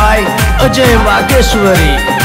by Ajay Vakeshwari.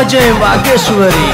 Ajay Vageshwari.